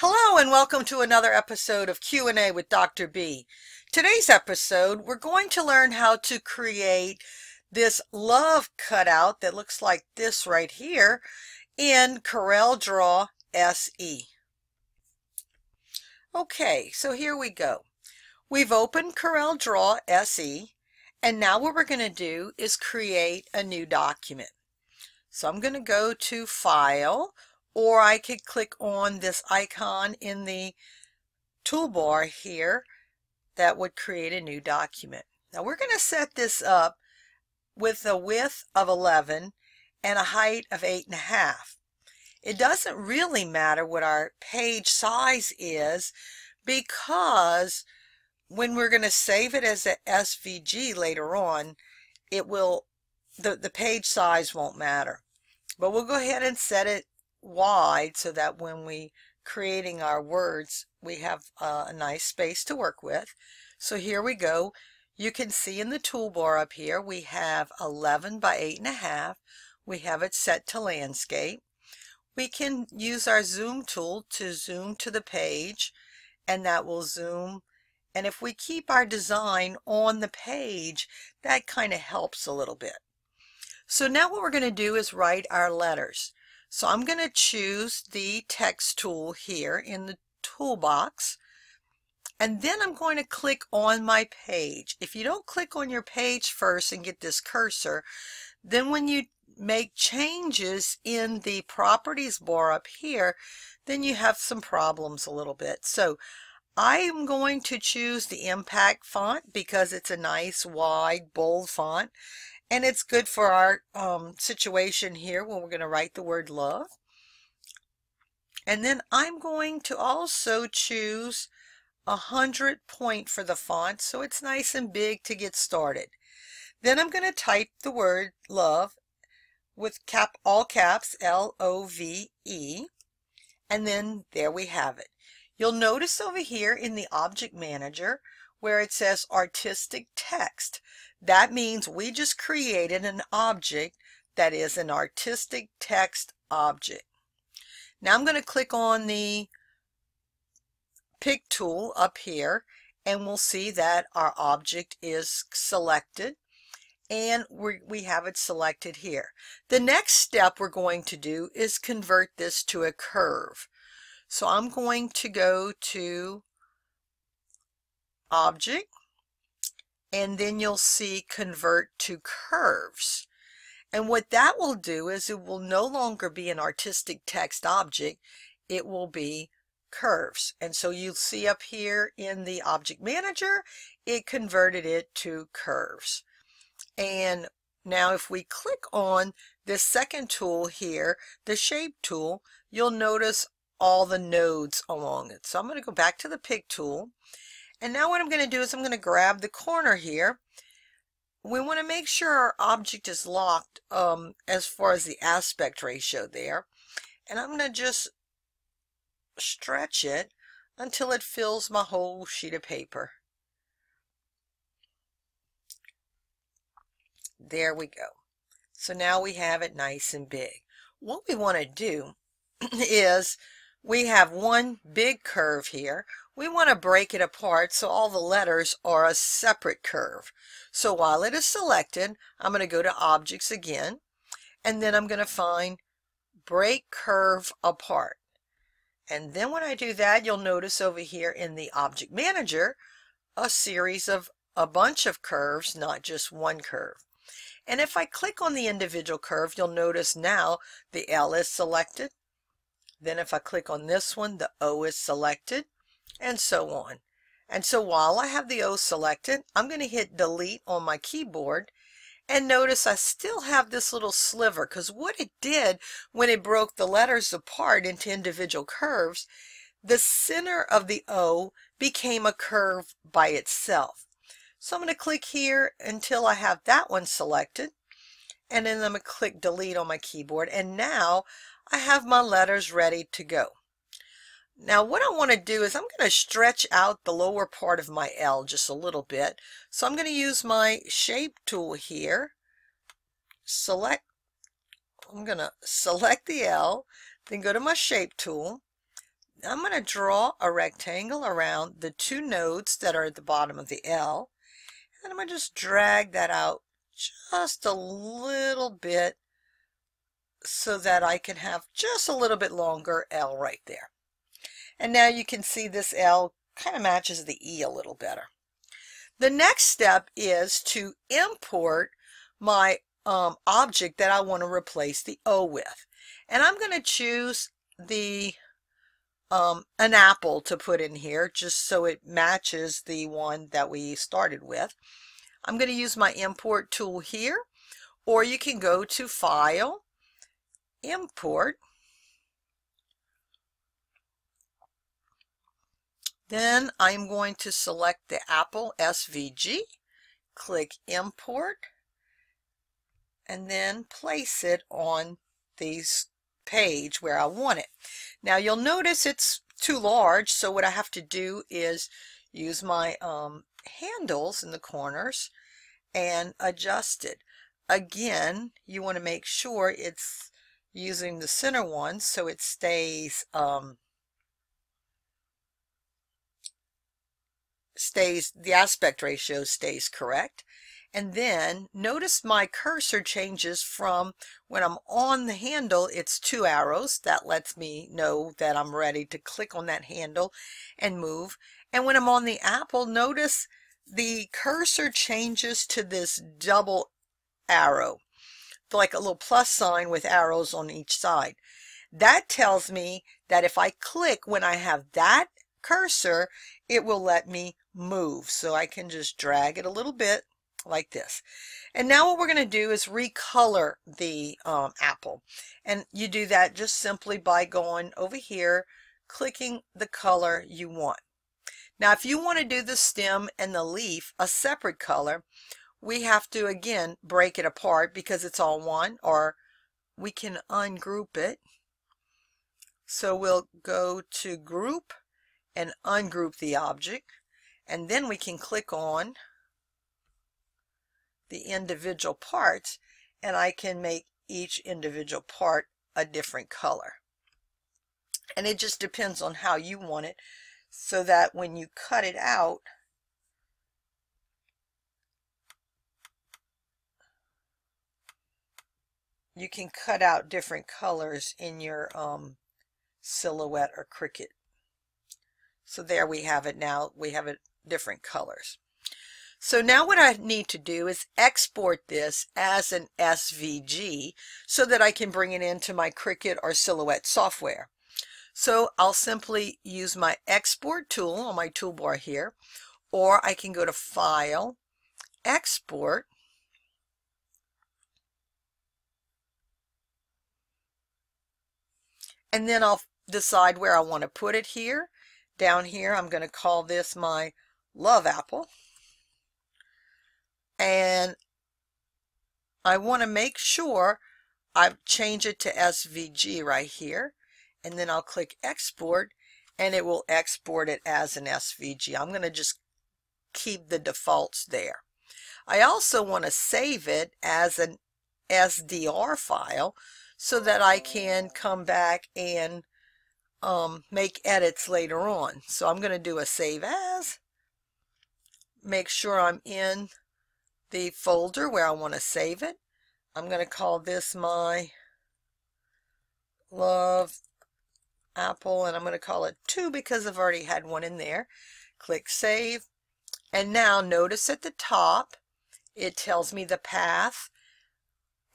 Hello and welcome to another episode of Q&A with Dr. Bee. Today's episode, we're going to learn how to create this love cutout that looks like this right here in CorelDraw SE. Okay, so here we go. We've opened CorelDraw SE and now what we're going to do is create a new document. So I'm going to go to File, or I could click on this icon in the toolbar here that would create a new document. Now we're going to set this up with a width of 11 and a height of 8.5. It doesn't really matter what our page size is because when we're going to save it as a SVG later on, it will, the, the page size won't matter. But we'll go ahead and set it wide so that when we creating our words, we have a nice space to work with. So here we go. You can see in the toolbar up here, we have 11 by 8.5. We have it set to landscape. We can use our zoom tool to zoom to the page and that will zoom and if we keep our design on the page, that kind of helps a little bit. So now what we're going to do is write our letters. So I'm going to choose the text tool here in the toolbox. And then I'm going to click on my page. If you don't click on your page first and get this cursor, then when you make changes in the properties bar up here, then you have some problems a little bit. So I am going to choose the impact font because it's a nice wide bold font and it's good for our um, situation here when we're going to write the word love. And then I'm going to also choose a hundred point for the font so it's nice and big to get started. Then I'm going to type the word love with cap all caps L-O-V-E and then there we have it. You'll notice over here in the Object Manager where it says Artistic Text. That means we just created an object that is an artistic text object. Now I'm going to click on the pick tool up here and we'll see that our object is selected and we have it selected here. The next step we're going to do is convert this to a curve. So I'm going to go to Object, and then you'll see Convert to Curves. And what that will do is it will no longer be an artistic text object, it will be curves. And so you'll see up here in the Object Manager, it converted it to curves. And now if we click on this second tool here, the Shape tool, you'll notice all the nodes along it. So I'm going to go back to the pick tool. And now what I'm going to do is I'm going to grab the corner here. We want to make sure our object is locked um, as far as the aspect ratio there. And I'm going to just stretch it until it fills my whole sheet of paper. There we go. So now we have it nice and big. What we want to do is we have one big curve here. We want to break it apart so all the letters are a separate curve. So while it is selected, I'm going to go to Objects again, and then I'm going to find Break Curve Apart. And then when I do that, you'll notice over here in the Object Manager, a series of a bunch of curves, not just one curve. And if I click on the individual curve, you'll notice now the L is selected, then if I click on this one, the O is selected and so on. And so while I have the O selected, I'm going to hit delete on my keyboard and notice I still have this little sliver because what it did when it broke the letters apart into individual curves, the center of the O became a curve by itself. So I'm going to click here until I have that one selected and then I'm going to click delete on my keyboard and now I have my letters ready to go. Now what I want to do is I'm going to stretch out the lower part of my L just a little bit. So I'm going to use my shape tool here. Select, I'm going to select the L, then go to my shape tool. I'm going to draw a rectangle around the two nodes that are at the bottom of the L. And I'm going to just drag that out just a little bit so that I can have just a little bit longer L right there. And now you can see this L kind of matches the E a little better. The next step is to import my um, object that I want to replace the O with. And I'm going to choose the um, an apple to put in here just so it matches the one that we started with. I'm going to use my import tool here or you can go to file import then I'm going to select the Apple SVG click import and then place it on these page where I want it. Now you'll notice it's too large so what I have to do is use my um, handles in the corners and adjust it. Again you want to make sure it's using the center one so it stays um, stays the aspect ratio stays correct and then notice my cursor changes from when I'm on the handle, it's two arrows. That lets me know that I'm ready to click on that handle and move. And when I'm on the apple, notice the cursor changes to this double arrow, like a little plus sign with arrows on each side. That tells me that if I click when I have that cursor, it will let me move. So I can just drag it a little bit like this. And now what we're going to do is recolor the um, apple. And you do that just simply by going over here, clicking the color you want. Now if you want to do the stem and the leaf a separate color, we have to again break it apart because it's all one or we can ungroup it. So we'll go to group and ungroup the object and then we can click on the individual parts and I can make each individual part a different color. And it just depends on how you want it so that when you cut it out, you can cut out different colors in your um, silhouette or Cricut. So there we have it now. We have it different colors. So now what I need to do is export this as an SVG so that I can bring it into my Cricut or Silhouette software. So I'll simply use my export tool on my toolbar here, or I can go to File, Export, and then I'll decide where I want to put it here. Down here, I'm going to call this my Love Apple and I want to make sure I change it to SVG right here and then I'll click export and it will export it as an SVG. I'm going to just keep the defaults there. I also want to save it as an CDR file so that I can come back and um, make edits later on. So I'm going to do a save as, make sure I'm in the folder where I want to save it. I'm going to call this my love apple and I'm going to call it 2 because I've already had one in there. Click save and now notice at the top it tells me the path.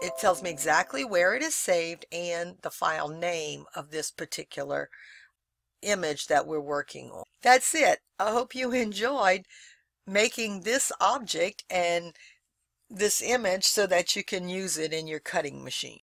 It tells me exactly where it is saved and the file name of this particular image that we're working on. That's it. I hope you enjoyed making this object and this image so that you can use it in your cutting machine.